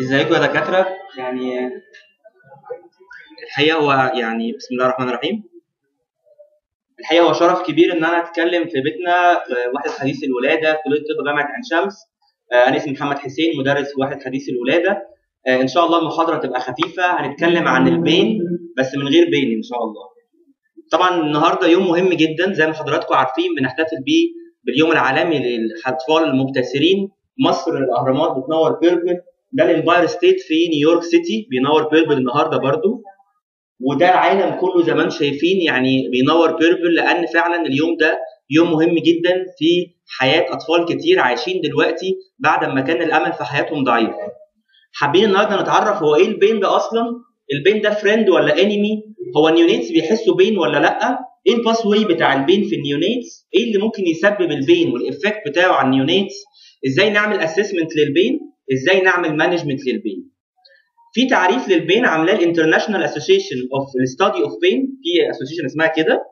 ازيكم يا دكاترة؟ يعني الحقيقة هو يعني بسم الله الرحمن الرحيم. الحقيقة هو شرف كبير إن أنا أتكلم في بيتنا في وحدة حديث الولادة كلية طب جامعة عين شمس آه، أنا اسمي محمد حسين مدرس في وحدة حديث الولادة. آه، إن شاء الله المحاضرة تبقى خفيفة هنتكلم عن البين بس من غير بين إن شاء الله. طبعا النهارده يوم مهم جدا زي ما حضراتكم عارفين بنحتفل بيه باليوم العالمي للأطفال المبتسرين. مصر الأهرامات بتنور purple ده الامباير ستيت في نيويورك سيتي بينور purple النهارده برضو. وده العالم كله زي ما أنتم شايفين يعني بينور purple لأن فعلا اليوم ده يوم مهم جدا في حياة أطفال كتير عايشين دلوقتي بعد ما كان الأمل في حياتهم ضعيف. حابين النهارده نتعرف هو إيه ال pain ده أصلا؟ ال pain ده friend ولا enemy هو ال neonates بيحسوا pain ولا لأ؟ إيه ال pathway بتاع ال pain في ال neonates إيه اللي ممكن يسبب ال pain وال effect بتاعه على ال neonates إزاي نعمل assessment لل pain؟ إزاي نعمل management لل pain. في تعريف لل pain عاملاه ال International Association of Study of Pain في association اسمها كده.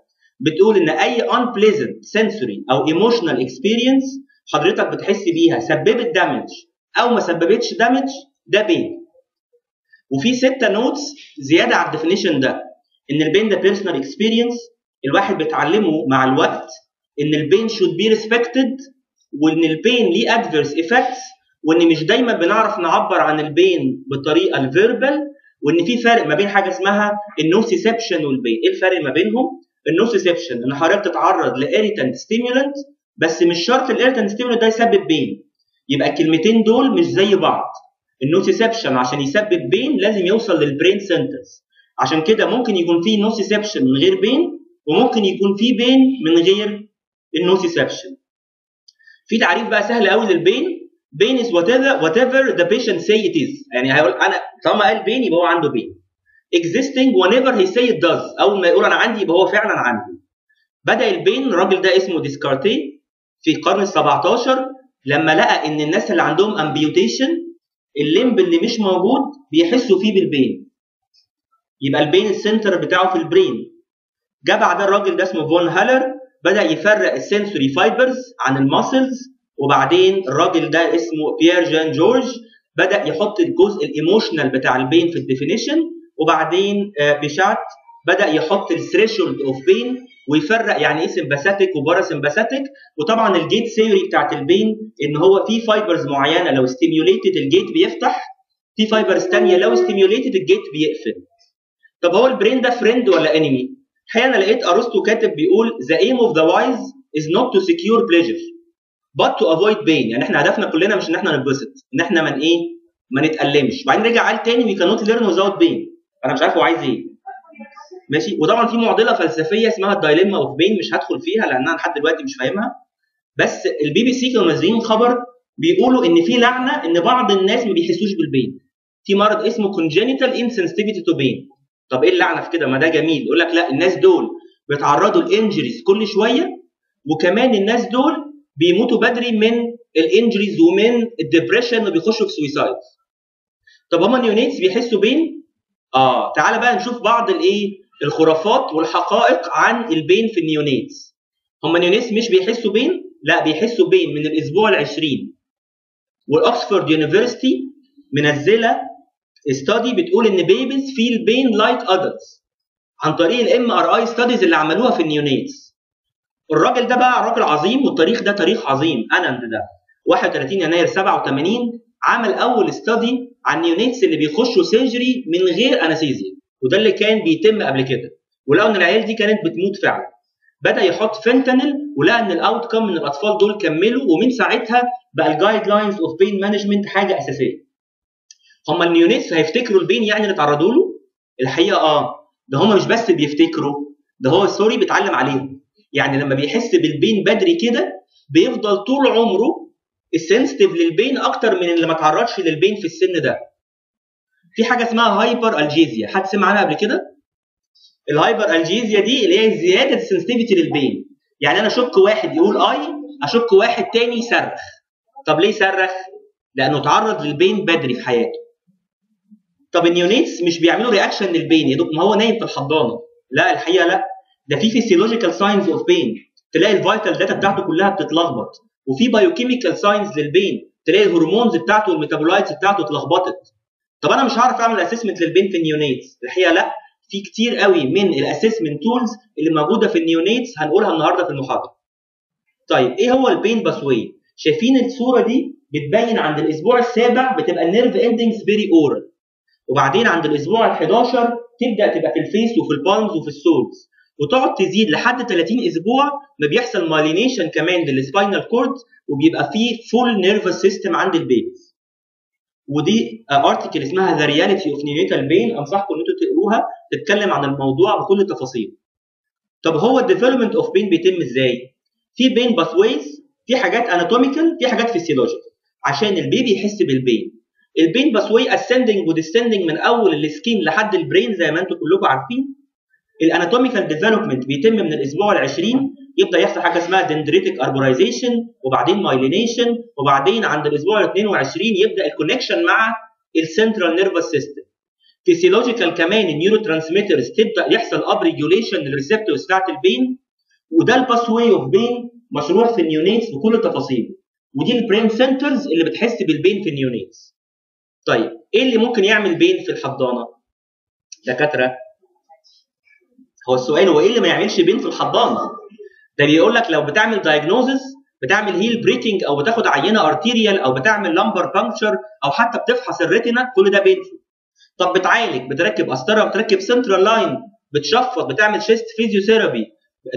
بتقول إن أي unpleasant sensory أو emotional experience حضرتك بتحس بيها سببت damage أو ما سببتش damage ده pain وفي ستة notes زيادة على ال definition ده. إن ال pain ده personal experience الواحد بيتعلمه مع الوقت إن ال pain should be respected. وإن ال pain ليه adverse effects وإن مش دايما بنعرف نعبر عن ال pain بالطريقة ال verbal وإن في فرق ما بين حاجة اسمها ال nociception وال pain. إيه الفرق ما بينهم؟ ال nociception إن حضرتك تتعرض ل irritant stimulant بس مش شرط ال irritant stimulant ده يسبب pain. يبقى الكلمتين دول مش زي بعض. ال nociception عشان يسبب pain لازم يوصل لل brain centers عشان كده ممكن يكون في nociception من غير pain وممكن يكون في pain من غير ال nociception. في تعريف بقى سهل قوي لل pain. pain is whatever whatever the patient say it is. يعني هيقول أنا طالما قال pain يبقى هو عنده pain existing whenever he say it does. أول ما يقول أنا عندي يبقى هو فعلا عنده. بدأ ال pain الراجل ده اسمه ديسكارتي في القرن ال 17 لما لقى إن الناس اللي عندهم amputation ال limb اللي مش موجود بيحسوا فيه بال pain. يبقى ال pain ال center بتاعه في ال brain جه بعدها الراجل ده اسمه فون هالر بدأ يفرق ال sensory fibers عن ال muscles وبعدين الراجل ده اسمه بيير جان جورج بدأ يحط الجزء ال emotional بتاع ال pain في ال definition وبعدين بشات بدأ يحط ال threshold of pain ويفرق يعني إيه sympathetic و parasympathetic وطبعا ال gate theory بتاعت ال pain إن هو في fibers معينة لو stimulated ال gate بيفتح في fibers ثانية لو stimulated ال gate بيقفل. طب هو ال pain ده friend ولا enemy؟ الحقيقة أنا لقيت أرسطو كاتب بيقول the aim of the wise is not to secure pleasure. But to avoid pain. يعني إحنا هدفنا كلنا مش إن إحنا نتبسط إن إحنا من إيه؟ ما نتألمش. وبعدين رجع قال تاني we cannot learn without pain. أنا مش عارف هو عايز إيه. ماشي؟ وطبعا في معضلة فلسفية اسمها ال dilemma of pain مش هدخل فيها لأن أنا لحد دلوقتي مش فاهمها. بس البي بي سي كانوا منزلين خبر بيقولوا إن في لعنة إن بعض الناس ما بيحسوش بال pain في مرض اسمه congenital insensitivity to pain. طب إيه اللعنة في كده؟ ما ده جميل. يقول لك لا الناس دول بيتعرضوا ل injuries كل شوية وكمان الناس دول بيموتوا بدري من ال injuries ومن ال depression وبيخشوا في suicide طب هما neonates بيحسوا pain؟ آه تعالى بقى نشوف بعض الايه الخرافات والحقائق عن ال pain في ال neonates هما neonates مش بيحسوا pain؟ لا بيحسوا pain من الأسبوع العشرين والأكسفورد university منزلة study بتقول إن babies feel pain like adults عن طريق ال MRI studies اللي عملوها في ال neonates الراجل ده بقى راجل عظيم والتاريخ ده تاريخ عظيم. انند ده. 31 يناير 87 عمل أول study عن ال neonates اللي بيخشوا surgery من غير anesthesia. وده اللي كان بيتم قبل كده. ولقوا إن العيال دي كانت بتموت فعلا. بدأ يحط فنتانيل ولقى إن ال outcome من الأطفال دول كملوا ومن ساعتها بقى ال guidelines of pain management حاجة أساسية. هم ال neonates هيفتكروا ال pain يعني اللي اتعرضوا له؟ الحقيقة آه. ده هم مش بس بيفتكروا ده هو sorry بيتعلم عليهم. يعني لما بيحس بال pain بدري كده بيفضل طول عمره ال sensitive لل pain أكتر من اللي ما تعرضش لل pain في السن ده. في حاجة اسمها hyperalgesia حد سمع عنها قبل كده؟ ال hyperalgesia دي اللي هي زيادة ال sensitivity لل pain. يعني أنا أشك واحد يقول آي أشك واحد تاني يصرخ. طب ليه يصرخ؟ لأنه تعرض لل pain بدري في حياته. طب ال neonates مش بيعملوا reaction لل pain. يا دوب ما هو نايم في الحضانة. لا الحقيقة لا. ده في physiological signs of pain تلاقي ال vital data بتاعته كلها بتتلخبط. وفي biochemical signs لل pain. تلاقي ال hormones بتاعته وال metabolites بتاعته اتلخبطت. طب أنا مش هعرف أعمل assessment لل pain في ال neonates الحقيقة لأ. في كتير قوي من ال assessment tools اللي موجودة في ال neonates هنقولها النهارده في المحاضرة. طيب إيه هو ال pain pathway شايفين الصورة دي بتبين عند الأسبوع السابع بتبقى ال nerve endings perioral وبعدين عند الأسبوع ال11 تبدأ تبقى في ال face وفي ال palms وفي ال soles وتقعد تزيد لحد 30 أسبوع ما بيحصل myelination كمان لل spinal cord وبيبقى فيه full nervous system عند ال babies ودي article اسمها the reality of neonatal pain أنصحكم إن أنتوا تقروها تتكلم عن الموضوع بكل التفاصيل. طب هو ال development of pain بيتم إزاي؟ في pain pathways في حاجات anatomical في حاجات physiological عشان ال baby يحس بال pain ال pain pathway ascending و descending من أول ال skin لحد ال brain زي ما أنتم كلكم عارفين. ال anatomical development بيتم من الأسبوع ال 20 يبدأ يحصل حاجة اسمها dendritic arborization وبعدين myelination وبعدين عند الأسبوع ال 22 يبدأ ال connection مع ال central nervous system physiological كمان ال neurotransmitters تبدأ يحصل up regulation لل receptors بتاعت ال pain وده ال pathway of pain مشروح في ال neonates بكل تفاصيله. ودي ال brain centers اللي بتحس بال pain في ال neonates طيب إيه اللي ممكن يعمل pain في الحضانة؟ دكاترة هو السؤال هو إيه اللي ما يعملش pain في الحضانة؟ ده بيقول لك لو بتعمل diagnosis بتعمل heel pricking أو بتاخد عينة arterial أو بتعمل lumbar puncture أو حتى بتفحص ال retina كل ده painful طب بتعالج بتركب قسطره بتركب central line بتشفط بتعمل chest physiotherapy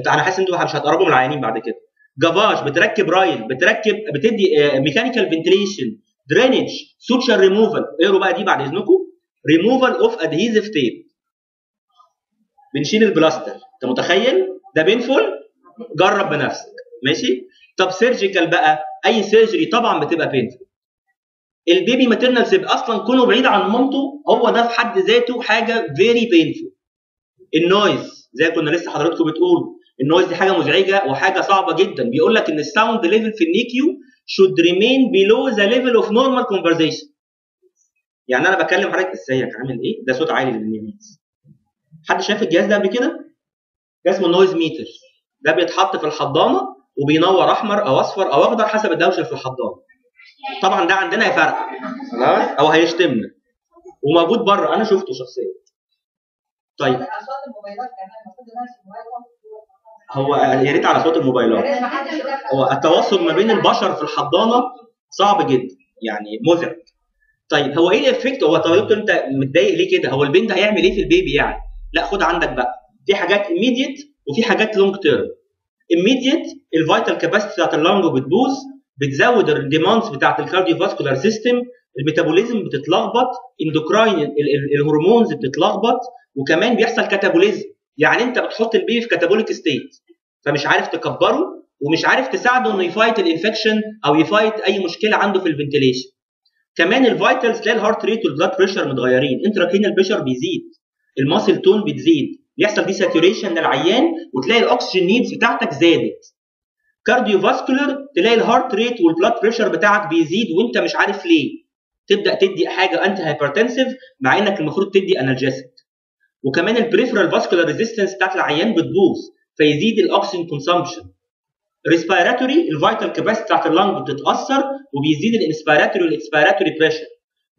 أنا حاسس إن أنتوا مش هتقربوا من العيانين بعد كده. جافاج بتركب رايل بتركب بتدي ميكانيكال فنتليشن درينج سوتشر ريموفال اقروا بقى دي بعد إذنكم. ريموفال اوف ادهيزيف تيب بنشيل البلاستر انت متخيل؟ ده painful جرب بنفسك. ماشي؟ طب surgical بقى أي surgery طبعا بتبقى painful ال baby maternal separation أصلا كونه بعيد عن مامته هو ده في حد ذاته حاجة very painful ال noise زي كنا لسه حضراتكم بتقولوا ال noise دي حاجة مزعجة وحاجة صعبة جدا. بيقول لك إن ال sound level في ال NICU should remain below the level of normal conversation. يعني أنا بكلم حضرتك ازيك عامل إيه؟ ده صوت عالي لل neonates حد شاف الجهاز ده قبل كده؟ ده اسمه noise meter ده بيتحط في الحضانة وبينور أحمر أو أصفر أو أخضر حسب الدوشة في الحضانة. طبعا ده عندنا هيفرق خلاص أو هيشتمنا. وموجود بره. أنا شفته شخصيا. طيب. هو يا ريت على صوت الموبايلات. هو التواصل ما بين البشر في الحضانة صعب جدا. يعني مزعج. طيب هو إيه ال effect؟ هو طيب أنت متضايق ليه كده؟ هو ال pain ده هيعمل إيه في ال baby يعني؟ لا خد عندك بقى. في حاجات immediate وفي حاجات long term immediate ال vital capacity بتاعت ال lung بتبوظ بتزود ال demands بتاعت ال cardiovascular system ال metabolism بتتلخبط endocrine ال hormones بتتلخبط وكمان بيحصل catabolism يعني انت بتحط ال baby في catabolic state فمش عارف تكبره ومش عارف تساعده إنه ي fight ال infection أو ي fight أي مشكلة عنده في ال ventilation كمان ال vitals تلاقي ال heart rate وال blood pressure متغيرين. intracranial pressure بيزيد. ال muscle tone بتزيد. يحصل desaturation للعيان وتلاقي ال oxygen needs بتاعتك زادت. cardiovascular تلاقي ال heart rate وال blood pressure بتاعك بيزيد وانت مش عارف ليه. تبدأ تدي حاجة anti hypertensive مع إنك المفروض تدي analgesic وكمان ال peripheral vascular resistance بتاعت العيان بتبوظ فيزيد ال oxygen consumption respiratory ال vital capacity بتاعت ال lung بتتأثر وبيزيد ال inspiratory وال expiratory pressure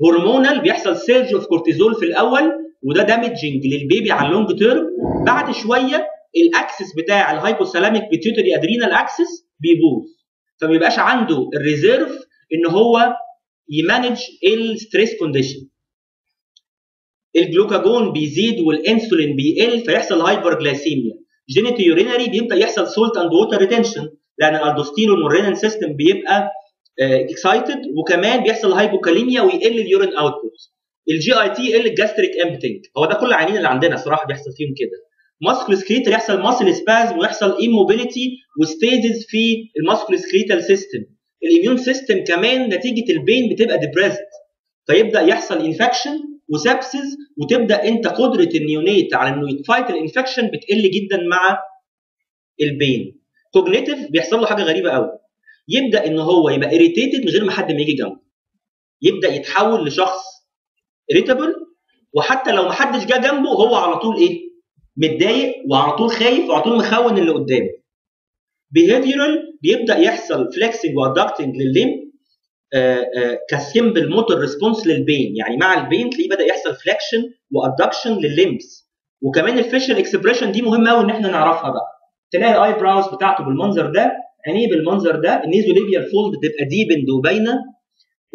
hormonal بيحصل surge of cortisol في الأول وده damaging لل baby على ال long term بعد شوية ال axis بتاع ال hypothalamic pituitary adrenal axis بيبوظ. فما بيبقاش عنده ال reserve إن هو ي manage ال stress condition ال glucagon بيزيد والانسولين بيقل فيحصل hyperglycemia genitourinary بيبدأ يحصل salt and water retention لأن ال aldosterone وال renin system بيبقى excited وكمان بيحصل hypokalemia ويقل ال urine output ال GIT يقل ال gastric emptying هو ده كل العيانين اللي عندنا صراحة بيحصل فيهم كده. musculoskeletal يحصل muscle spasm ويحصل immobility و stasis في ال musculoskeletal system ال immune system كمان نتيجة ال pain بتبقى depressed فيبدأ يحصل infection و sepsis وتبدأ أنت قدرة ال neonate على إنه يت fight ال infection بتقل جدا مع ال pain cognitive بيحصل له حاجة غريبة قوي يبدأ إن هو يبقى irritated من غير ما حد ما يجي جنبه. يبدأ يتحول لشخص irritable وحتى لو ما حدش جه جنبه هو على طول إيه؟ متضايق وعلى طول خايف وعلى طول مخون اللي قدامه. Behavioral بيبدأ يحصل flexing وادكتنج للليم كسيمبل موتور ريسبونس للبين. يعني مع ال pain تلاقيه بدأ يحصل flexion و adduction لل limbs وكمان ال facial expression دي مهمة قوي إن إحنا نعرفها بقى. تلاقي ال eyebrows بتاعته بالمنظر ده عينيه بالمنظر ده ال nasolabial fold تبقى deepened وباينه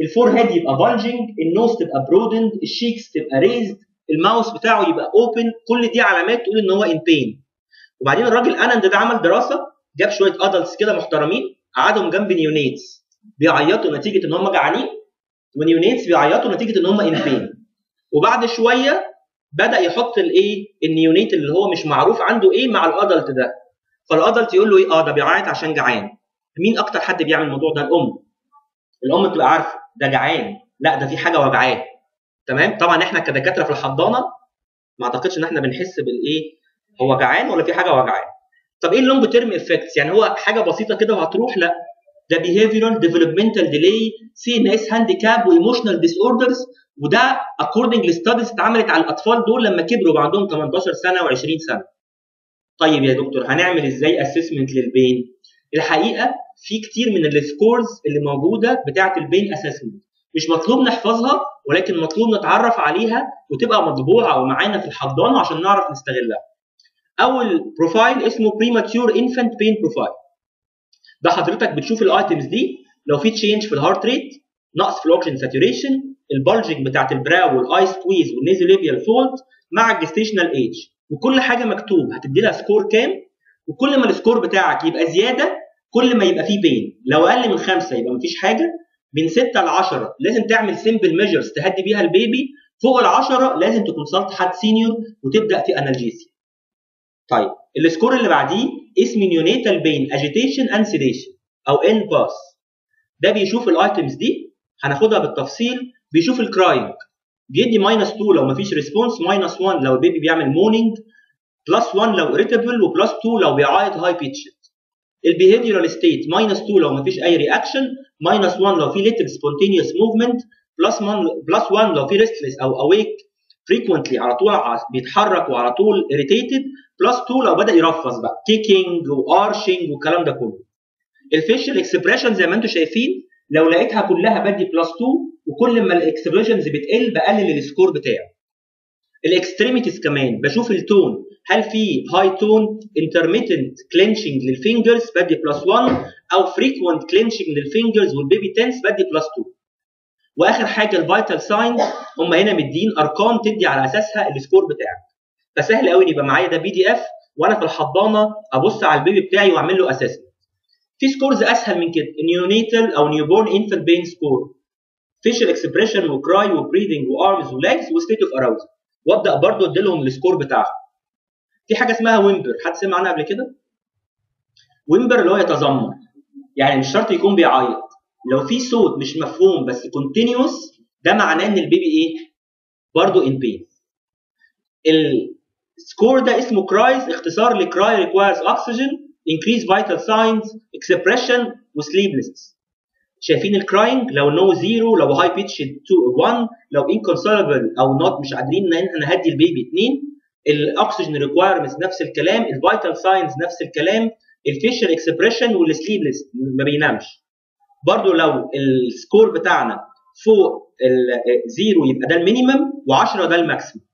ال forehead يبقى bulging ال nose تبقى broadened ال cheeks تبقى raised ال mouth بتاعه يبقى open كل دي علامات تقول إن هو in pain وبعدين الراجل Anand ده عمل دراسة جاب شوية adults كده محترمين قعدهم جنب neonates بيعيطوا نتيجة إن هم جعانين و neonates بيعيطوا نتيجة إن هم in pain وبعد شوية بدأ يحط الايه ال neonate اللي هو مش معروف عنده إيه مع ال adult ده. فال adult يقول له إيه؟ آه ده بيعيط عشان جعان. مين أكتر حد بيعمل الموضوع ده؟ الأم. الأم بتبقى عارفة ده جعان لا ده في حاجة وجعاه. تمام؟ طبعا إحنا كدكاترة في الحضانة ما أعتقدش إن إحنا بنحس بالإيه هو جعان ولا في حاجة وجعاه. طب إيه ال long term effects يعني هو حاجة بسيطة كده وهتروح لا. ده behavioral developmental delay CNS handicap و emotional disorders وده according ل studies اتعملت على الأطفال دول لما كبروا بقى عندهم 18 سنة و20 سنة. طيب يا دكتور هنعمل إزاي assessment لل pain؟ الحقيقة في كتير من ال scores اللي موجودة بتاعة ال pain assessment مش مطلوب نحفظها ولكن مطلوب نتعرف عليها وتبقى مطبوعة ومعانا في الحضانة عشان نعرف نستغلها. أول profile اسمه premature infant pain profile ده حضرتك بتشوف ال items دي لو في change في ال heart rate نقص في ال oxygen saturation ال bulging بتاعت ال brow وال eye squeeze وال nasolabial fold مع ال gestational age وكل حاجة مكتوب هتدي لها score كام؟ وكل ما ال score بتاعك يبقى زيادة كل ما يبقى فيه pain لو أقل من خمسة يبقى مفيش حاجة. من 6 ل 10 لازم تعمل simple measures تهدي بيها ال baby فوق ال 10 لازم ت consult حد senior وتبدأ في analgesia طيب ال score اللي بعديه اسمه neonatal pain agitation and sedation أو N-PASS ده بيشوف ال items دي هناخدها بالتفصيل. بيشوف ال crying بيدي minus 2 لو مفيش response minus 1 لو ال baby بيعمل moaning plus 1 لو irritable و plus 2 لو بيعيط high pitch ال behavioral state minus 2 لو مفيش أي reaction minus 1 لو في little spontaneous movement plus 1 plus 1 لو في restless أو awake frequently على طول بيتحرك وعلى طول irritated plus 2 لو بدأ يرفص بقى kicking و arching والكلام ده كله. ال facial expression زي ما أنتم شايفين لو لقيتها كلها بدي plus 2 وكل ما ال expressions بتقل بقلل ال score بتاعه ال extremities كمان بشوف ال tone هل في high tone intermittent clenching لل fingers بدي plus 1 أو frequent clenching لل fingers وال baby tense بدي plus 2 وآخر حاجة ال vital sign هم هنا مدين أرقام تدي على أساسها ال score بتاعك. فسهل قوي إن يبقى معايا ده PDF وأنا في الحضانة أبص على ال baby بتاعي وأعمل له assessment في scores أسهل من كده neonatal أو newborn infant pain score facial expression و cry و breathing و arms و legs و state of arousal وأبدأ برضه ادي لهم ال score بتاعهم. في حاجة اسمها whimper حد سمع عنها قبل كده؟ whimper اللي هو يتذمر. يعني مش شرط يكون بيعيط. لو في صوت مش مفهوم بس continuous ده معناه إن ال baby إيه؟ برضه in pain ال score ده اسمه CRIES اختصار ل cry requires oxygen increase vital signs expression و sleepless شايفين ال crying لو no zero لو high pitch 1 لو inconsolable أو not مش قادرين إن إحنا نهدي ال baby 2 ال oxygen requirements نفس الكلام ال vital signs نفس الكلام ال facial expression وال sleepless ما بينامش. برضو لو ال score بتاعنا فوق ال zero يبقى ده ال minimum و10 ده ال maximum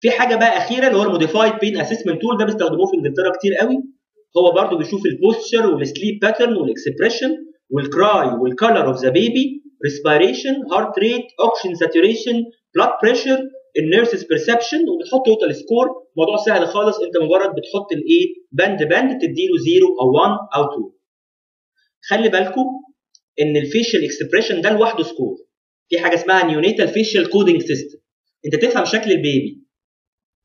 في حاجة بقى أخيرة اللي هو ال modified pain assessment tool ده بيستخدموه في إنجلترا كتير قوي. هو برضو بيشوف ال posture وال sleep pattern وال expression وال cry وال color of the baby respiration heart rate oxygen saturation blood pressure ال nurses perception وبتحط total score موضوع سهل خالص. انت مجرد بتحط الايه بند بند تديله 0 أو 1 أو 2 خلي بالكم إن ال facial expression ده لوحده score في حاجة اسمها neonatal facial coding system انت تفهم شكل البيبي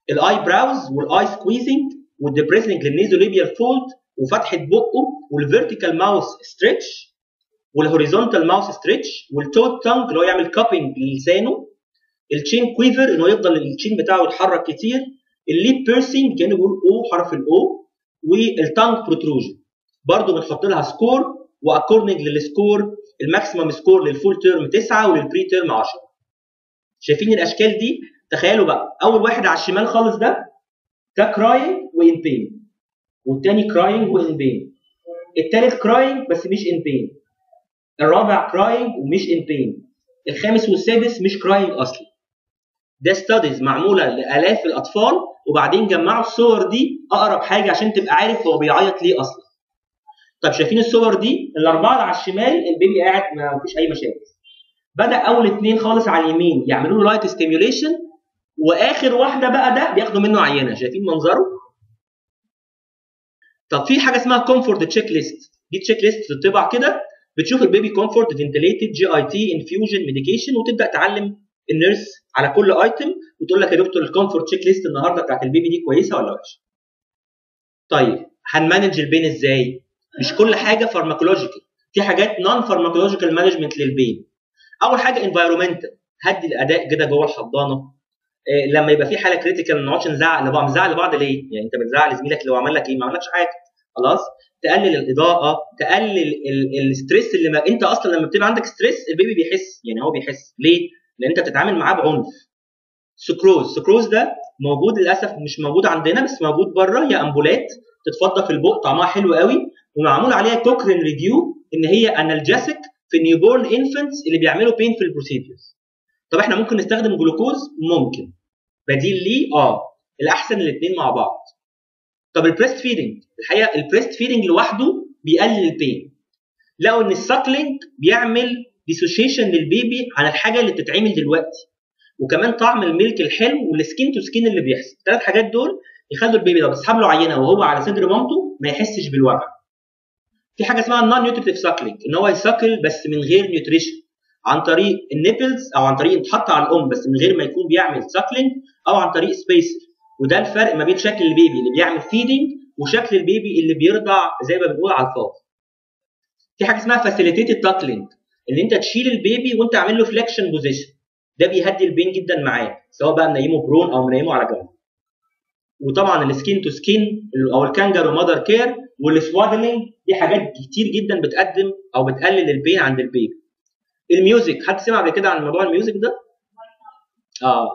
الاي براوز والاي سكويزنج والديبريسنج للنيزوليبيال فولد وفتحة بقه وال vertical mouth stretch وال horizontal mouth stretch وال taut tongue اللي هو يعمل cupping للسانه ال chin quiver ان هو يفضل ال chin بتاعه يتحرك كتير. ال lip pursing كأنه بيقول أو حرف ال O وال tongue protrusion برضه بنحط لها سكور واكوردنج للسكور الماكسيمم سكور للفول تيرم 9 وللبري تيرم 10 شايفين الأشكال دي؟ تخيلوا بقى. أول واحد على الشمال خالص ده ده crying و in pain والتاني crying و in pain التالت crying بس مش in pain الرابع crying ومش in pain الخامس والسادس مش crying أصلا. ده studies معمولة لآلاف الأطفال وبعدين جمعوا الصور دي أقرب حاجة عشان تبقى عارف هو بيعيط ليه أصلا. طب شايفين الصور دي؟ الأربعة اللي على الشمال ال baby قاعد ما فيش أي مشاكل. بدأ أول اثنين خالص على اليمين يعملوا له light stimulation وآخر واحدة بقى ده بياخدوا منه عينة. شايفين منظره؟ طب في حاجة اسمها comfort checklist دي checklist بتطبع كده بتشوف ال baby comfort ventilated GIT infusion medication وتبدأ تعلم ال nurse على كل item وتقول لك يا دكتور ال comfort checklist النهارده بتاعت ال baby دي كويسة ولا وحشة طيب هن manage ال pain إزاي مش كل حاجة pharmacological في حاجات non-pharmacological management لل pain أول حاجة environmental هدي الأداء كده جوه الحضانة إيه لما يبقى في حالة critical ما نقعدش نزعق لبعض نزعق لبعض ليه؟ يعني أنت بتزعق لزميلك لو عمل لك إيه؟ ما عملكش حاجة خلاص؟ تقلل الإضاءة تقلل ال stress اللي ما أنت أصلا لما بتبقى عندك stress ال baby بيحس يعني هو بيحس ليه؟ لأن انت بتتعامل معاه بعنف. سكروز. سكروز ده موجود للأسف مش موجود عندنا بس موجود بره. هي أمبولات تتفضى في البق طعمها حلو قوي ومعمول عليها Cochrane review إن هي analgesic في ال newborn infants اللي بيعملوا pain في ال procedures طب إحنا ممكن نستخدم جلوكوز ممكن. بديل ليه؟ آه. الأحسن الاثنين مع بعض. طب ال breast feeding الحقيقة ال breast feeding لوحده بيقلل ال pain لقوا إن ال suckling بيعمل dissociation لل baby عن الحاجة اللي بتتعمل دلوقتي. وكمان طعم ال milk الحلو وال skin to skin اللي بيحصل. الثلاث حاجات دول يخلوا ال baby لو بتسحب له عينة وهو على صدر مامته ما يحسش بالوجع. في حاجة اسمها ال non-nutritive suckling إن هو ي suckle بس من غير nutrition عن طريق ال nipples أو عن طريق يتحط على الأم بس من غير ما يكون بيعمل suckling أو عن طريق pacifier وده الفرق ما بين شكل ال baby اللي بيعمل feeding وشكل ال baby اللي بيرضع زي ما بنقول على الفاضي. في حاجة اسمها facilitated tucking ان انت تشيل ال baby وانت عامل له flexion position ده بيهدي ال pain جدا معاه سواء بقى منيمه prone أو منيمه على جنب. وطبعا ال skin to skin أو ال kangaroo mother care وال swaddling دي حاجات كتير جدا بتقدم أو بتقلل ال pain عند ال baby. ال music حد سمع قبل كده عن موضوع ال music ده؟ آه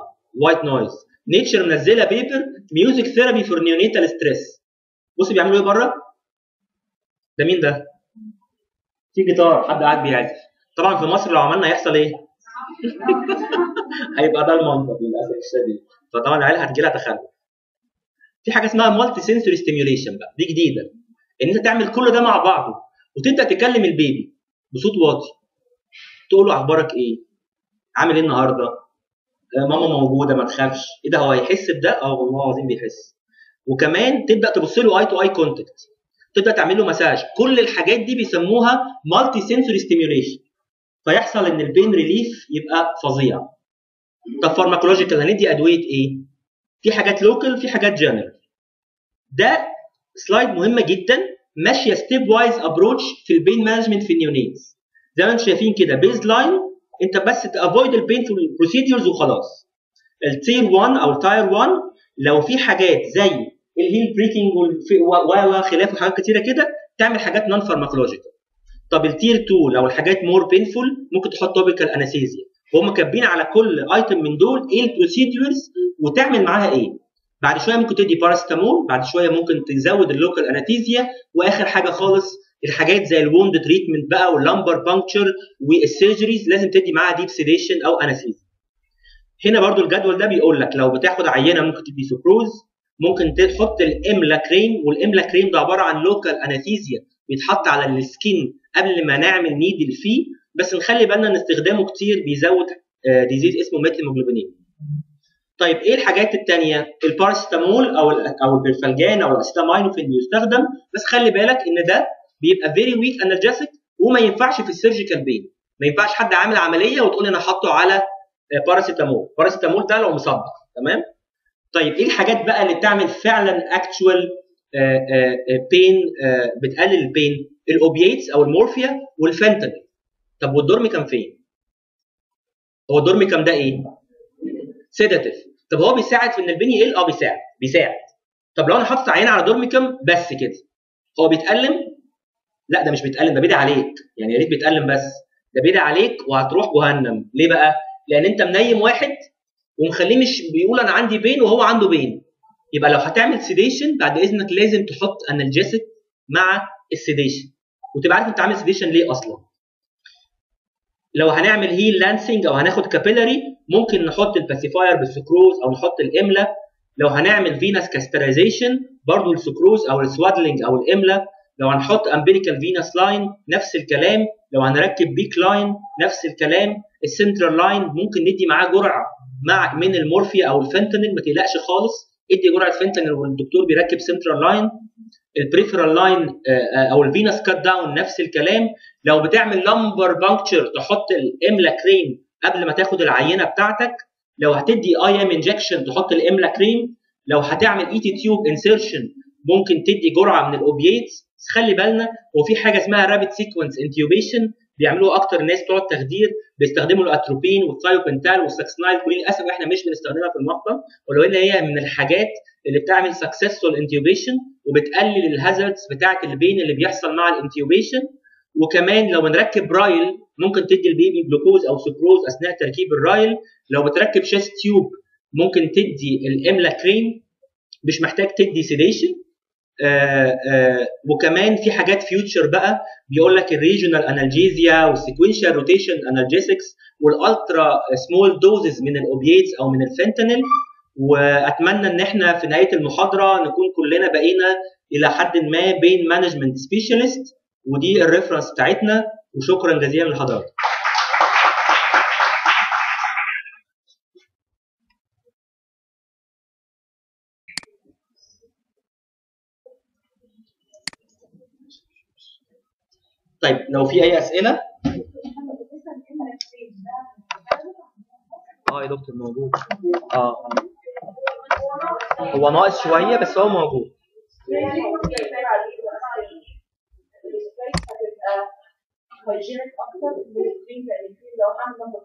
white noise Nature منزلة paper music therapy for neonatal stress بص بيعملوا إيه بره؟ ده مين ده؟ في جيتار حد قاعد بيعزف. طبعا في مصر لو عملنا هيحصل إيه؟ هيبقى ده المنظر للأسف الشديد. فطبعا العيال هتجي لها تخلف. في حاجة اسمها multisensory stimulation بقى. دي جديدة. إن أنت تعمل كل ده مع بعضه. وتبدأ تكلم ال baby بصوت واطي. تقول له أخبارك إيه؟ عامل إيه النهارده؟ آه ماما موجودة ما تخافش. إيه ده هو هيحس بده؟ آه والله العظيم بيحس. وكمان تبدأ تبص له eye to eye contact تبدأ تعمل له مساج كل الحاجات دي بيسموها multisensory stimulation فيحصل إن ال pain relief يبقى فظيع. طب pharmacological هندي أدوية إيه في حاجات local في حاجات جنرال ده slide مهمه جدا ماشية stepwise approach في ال pain management في ال neonates زي ما أنتم شايفين كده baseline انت بس ت avoid ال pain ال procedures وخلاص. ال tier 1 أو ال tier 1 لو في حاجات زي ال heel pricking وخلافه حاجات كتيرة كده تعمل حاجات non pharmacological طب ال tier 2 لو الحاجات more painful ممكن تحط topical anesthesia وهم كاتبين على كل item من دول إيه ال procedures وتعمل معاها إيه. بعد شوية ممكن تدي باراسيتامول بعد شوية ممكن تزود ال local anesthesia وآخر حاجة خالص الحاجات زي ال wound treatment بقى وال lumbar puncture وال surgeries لازم تدي معاها deep sedation أو anesthesia هنا برضو الجدول ده بيقول لك لو بتاخد عينة ممكن تدي سوبروز ممكن تحط الاملاكرين والاملاكرين ده عبارة عن local anesthesia بيتحط على ال skin قبل ما نعمل needle فيه بس نخلي بالنا إن استخدامه كتير بيزود disease اسمه methemoglobinemia طيب إيه الحاجات الثانية الباراسيتامول أو أو ال Perfalgan أو الاسيتامينوفين بيستخدم بس خلي بالك إن ده بيبقى very weak analgesic وما ينفعش في ال surgical pain ما ينفعش حد عامل عملية وتقول أنا حاطه على باراسيتامول باراسيتامول ده لو مصدق تمام؟ طيب إيه الحاجات بقى اللي بتعمل فعلا actual pain بتقلل ال pain ال opiates أو المورفيا والفنتانيل طب وال Dormicum فين؟ هو ال Dormicum ده إيه؟ sedative طب هو بيساعد في إن ال pain يقل آه بيساعد بيساعد. طب لو أنا حاطط عينه على Dormicum بس كده. هو بيتألم؟ لا ده مش بيتألم ده بيدعي عليك. يعني يا ريت بيتألم بس. ده بيدعي عليك وهتروح جهنم. ليه بقى؟ لأن أنت منيم واحد ومخليه مش بيقول أنا عندي pain وهو عنده pain يبقى لو هتعمل sedation بعد إذنك لازم تحط analgesic مع ال sedation وتبقى عارف أنت عامل sedation ليه أصلا. لو هنعمل heel lancing أو هناخد capillary ممكن نحط ال pacifier بال sucrose أو نحط ال EMLA لو هنعمل venous catheterization برضو السكروز أو ال swaddling أو ال EMLA لو هنحط umbilical venous line نفس الكلام. لو هنركب PICC line نفس الكلام. ال central line ممكن ندي معاه جرعة مع من المورفيا أو الفنتانيل ما تقلقش خالص. ادي جرعة فنتانيل والدكتور بيركب central line ال peripheral line أو ال venous cut down نفس الكلام. لو بتعمل lumbar puncture تحط ال EMLA cream قبل ما تاخد العينة بتاعتك. لو هتدي IM injection تحط ال EMLA cream لو هتعمل ET tube insertion ممكن تدي جرعة من ال opiates خلي بالنا هو في حاجة اسمها rapid sequence intubation بيعملوها أكتر ناس بتوع التخدير بيستخدموا ال atropine وال thiopental وال succinyl وللاسف إحنا مش بنستخدمها في المقطع ولو إن هي من الحاجات اللي بتعمل successful intubation وبتقلل ال hazards بتاعة ال pain اللي بيحصل مع ال intubation وكمان لو بنركب Ryle ممكن تدي ال baby جلوكوز أو سكروز أثناء تركيب ال Ryle. لو بتركب chest tube ممكن تدي ال EMLA cream مش محتاج تدي sedation وكمان في حاجات future بقى بيقول لك ال regional analgesia وال sequential rotation analgesics وال ultra small doses من ال opiates أو من الفنتانيل وأتمنى إن إحنا في نهاية المحاضرة نكون كلنا بقينا إلى حد ما pain management specialist ودي ال reference بتاعتنا. وشكرا جزيلا لحضرتك. طيب لو في أي أسئلة؟ آه يا دكتور موجود. آه, آه. هو ناقص شوية بس هو موجود. هيجينك أكتر لو عامله